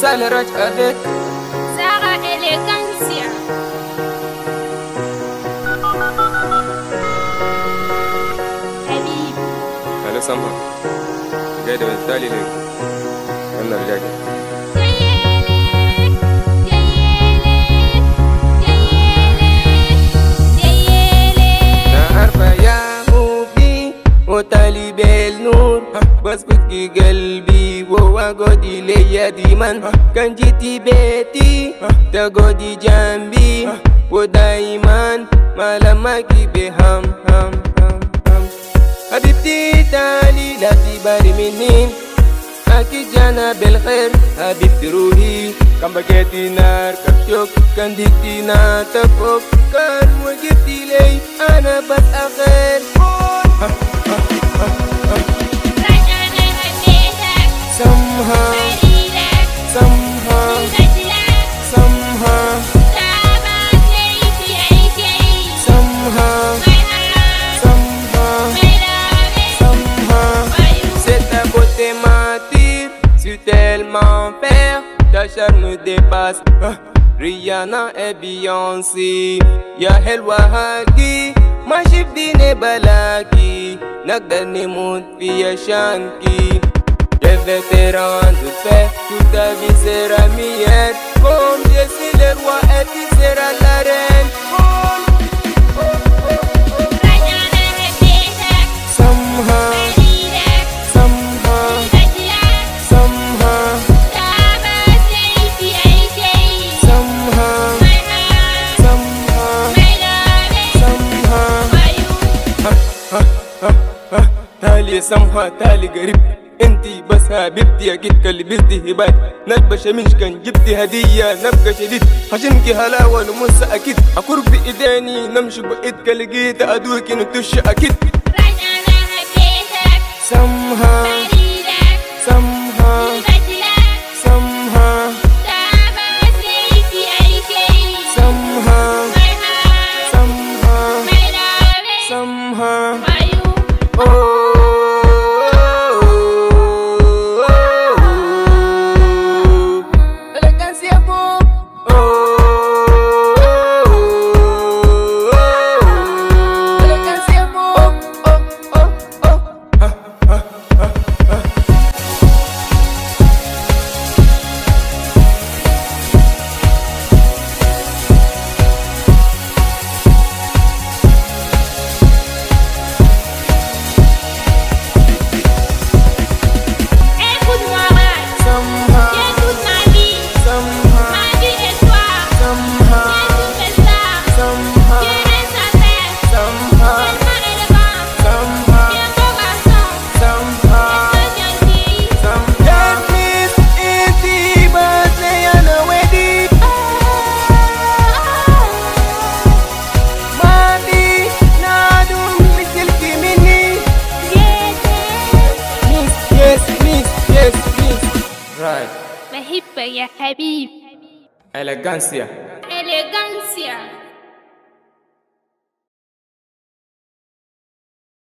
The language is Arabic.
Sale Roch avec Sarah Elegancia. Habib. Hello Samba gaida mai tsali ne wannan jaga na arfa ya mubi وتالي بالنور بس بكي قلبي وهو قودي ليا ديما كان جيتي بيتي تقودي جنبي ودايما ما لماكي بهم هم هم هم حبيبتي تالي لا تبالي منين أكيد جانا بالخير حبيبتي روحي كان بقيتي نار كبشوك كان ديكتي نار تفوق كان وجبتي لي أنا بس أخير Somehow, recherche me dépasse. Rihanna et Beyoncé Yahel Wahagi Mashif dine balaki Nagdani mood via shanki Des vétérans de paix Toute ta vie sera mienne تالي سمها تالي قريب. انتي بس حبيبتي أكيد كلبتي هبات. نلبش مش كان جبتي هدية نبقى شديد. عشانك هلاوة نمس أكيد. اقرب بإيديني نمشي بايد كلقيت ادوك نتش أكيد. saaxiibaya xabiib elegansia elegansia